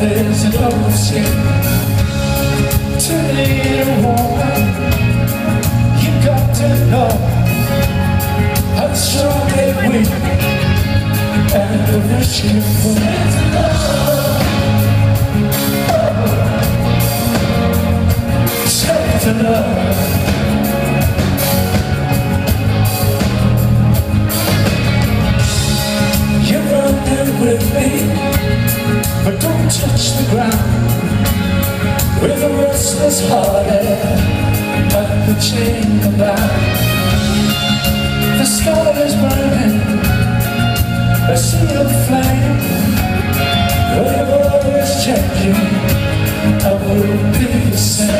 there's an escape To need a woman You got to know How strong and weak And the risk you to love with touch the ground With a restless heart At the chain about The sky is burning A of flame. World is changing I will be the same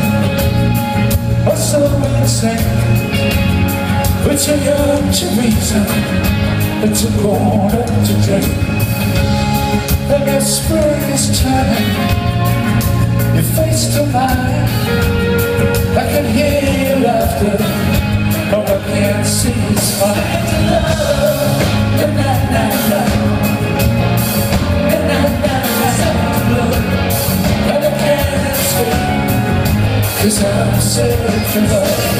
reason But you're born to drink. As spring is turning. Your face to mine Cause I'm sick of love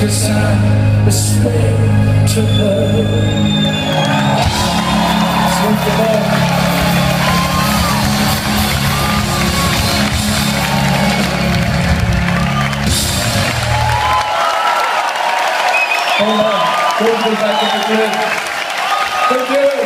Cause I'm slave to love Slave to the grid. Thank you.